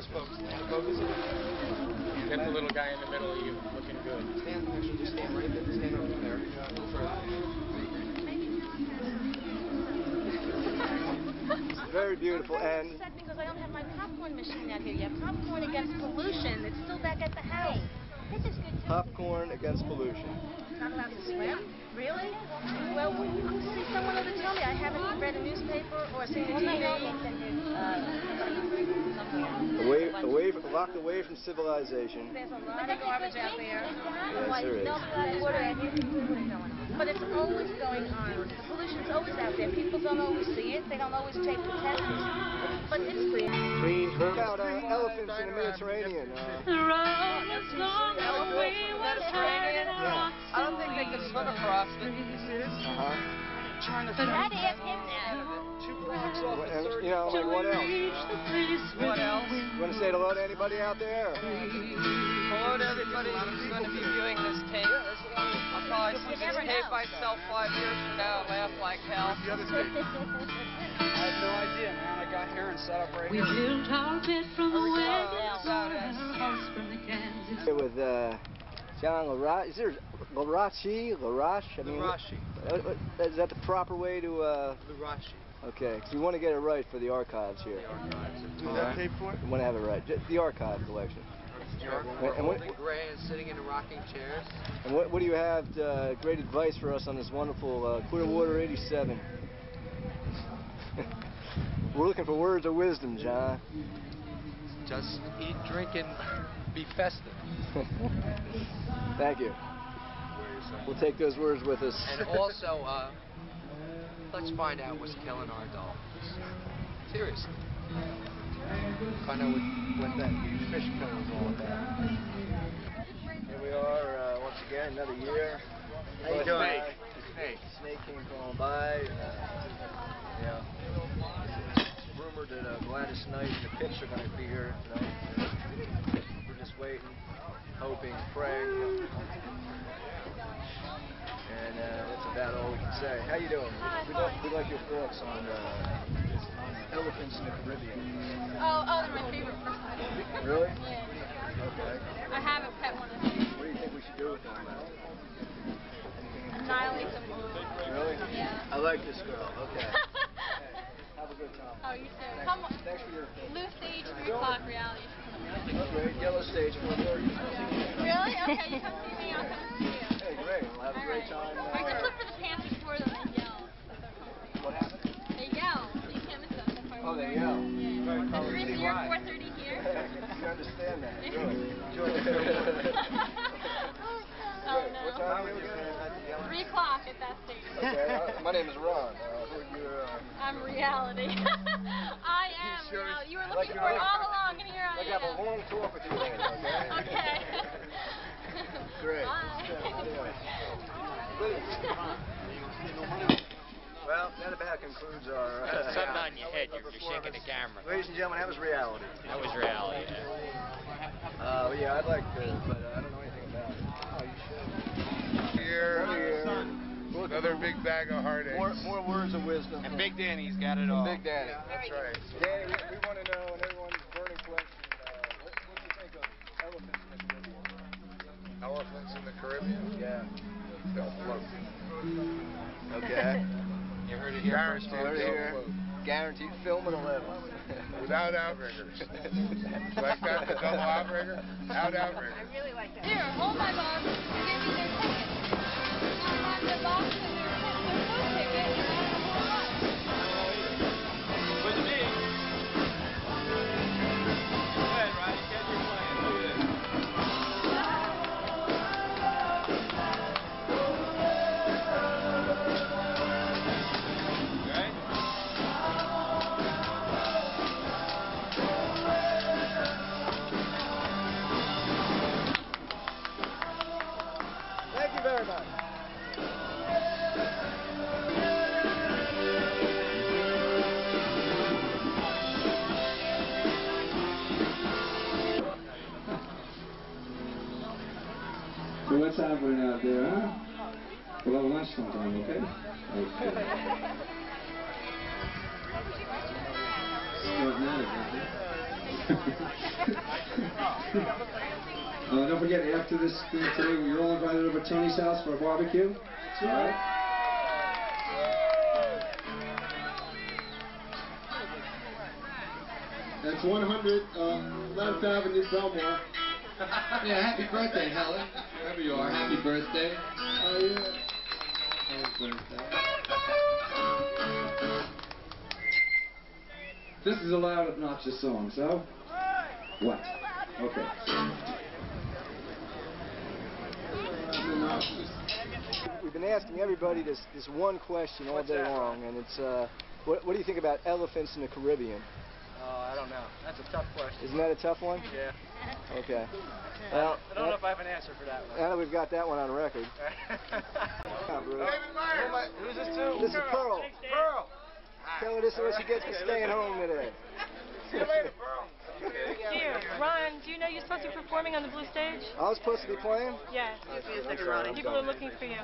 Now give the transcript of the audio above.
those folks. Focus. Get the little guy in the middle of you, looking good. Stand, actually, just stand right there. Stand over there. A little further. It's very beautiful, and upset because I don't have my popcorn machine out here yet. Popcorn against pollution. It's still back at the house. This is good too. popcorn against pollution. Not allowed to swim? Really? Well, see, someone ought to tell me. I haven't read a newspaper or seen a TV. Oh Away, away, locked away from civilization. There's a lot of garbage out there. Yes, there is. But it's always going on. The pollution's always out there. People don't always see it. They don't always take the test. But it's there. Clean Check out uh, elephants in the Mediterranean. Uh, I don't think they could swim across it. uh-huh. Trying to I'd ask him now. two blocks off What, the third. you know, like what else? What else? You want to say hello to anybody out there? Hello to everybody who's going to be viewing this tape. I'll probably see this tape myself five years from now and laugh like hell. I have no idea, man. I got here and set up right We here. built our bed from the wagon About side it. house from the Kansas. With uh, John Luraschi. Is there Larache? Larache? I mean, Larache. what- what- is that the proper way to? Uh, Larache. okay, because we want to get it right for the archives here. The archives. Who's that tape for? We want to have it right. Just the archive collection. We're And what- Gray and sitting in the rocking chairs. And what, what do you have? Uh, great advice for us on this wonderful uh, Clearwater '87. We're looking for words of wisdom, John. Just eat, drink, and be festive. Thank you. We'll take those words with us. And also, uh, let's find out what's killing our dolphins. Seriously. Find out what, what that fish kill is all about. Here we are uh, once again, another year. How you Well, doing? uh, Snake. Snake came crawling by. Uh, yeah. It's rumored that uh, Gladys Knight and the Pips are going to be here tonight. We're just waiting, hoping, praying. And uh, that's about all we can say. How you doing? We'd like, we'd like your thoughts on, uh, on elephants in the Caribbean. Oh, oh, they're my favorite person. Really? Yeah. Okay. I have a pet one of them. What do you think we should do with them? Now? Annihilate them. Really? Yeah. I like this girl. Okay. Have a good time. oh, you too. Come on. Thanks for your. Blue stage, 3 o'clock reality. Great. Yellow stage, 4:30. Really? Okay, you come see me, I'll come see you. Great. We'll have a great time. uh, I just look for the pants before them and yell. But they're comfy. What happened? They yell, so you can't miss them. That's why Oh, they yell. Yeah. At 3 here, 4.30 here. you understand that. Enjoy oh, no. What time are we? 3 o'clock at that stage. Okay. uh, my name is Ron. Uh, who- you're, uh, I'm reality. I am sure? reality. You were looking you're for it all along, and here I I'd have a long talk with you later? Okay. Great. Bye. Well, that about concludes our. Uh, Got something on your head. You're, you're shaking the camera. Ladies and gentlemen, that was reality. That was reality. Yeah. Uh, yeah, I'd like to, but uh, I don't know anything about it. Oh, you should. Here, Here. Another big bag of heartaches. More, more words of wisdom. And Big Danny's got it all. Big Danny. That's right. Danny, we, we want to know, and everyone's burning question, uh, what, what do you think of elephants in the Caribbean? Elephants in the Caribbean. Yeah. They'll float. Okay. You heard it here first, Guaranteed Over folks. they'll here. float. Guaranteed film at 11. Without outriggers. like that, the double outrigger? Out outrigger. I really like that. Here, hold my box. Give me their ticket. Now on the box and their their food ticket, So what's happening out there, huh? We'll have lunch sometime, okay? Okay. Starting out, isn't uh, don't forget, after this thing today, you're all invited over to Tony's house for a barbecue. All right? That's 100 uh, 11th Avenue, Bellmore. Yeah, happy birthday, Helyn. Wherever you are, happy birthday. Oh, yeah. Happy birthday. This is a loud, obnoxious song, so? What? Okay. We've been asking everybody this, this one question all day long, and it's, uh, what, what do you think about elephants in the Caribbean? Oh, I don't know. That's a tough question. Isn't that a tough one? Yeah. Okay. Well, I don't know if I have an answer for that one. now that we've got that one on record. Yeah, bro. Who's this to? This is Pearl. Pearl. Tell her this is what she gets for staying home today. See you later, Pearl. Dear, Ron, do you know you're supposed to be performing on the blue stage? I was supposed to be playing? Yes. I'm sorry, I'm People are looking for you.